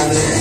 Gabriel.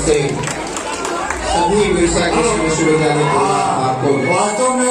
performance. विश्वविद्यालय की ओर से सभी बिरसा कृषि विश्वविद्यालय को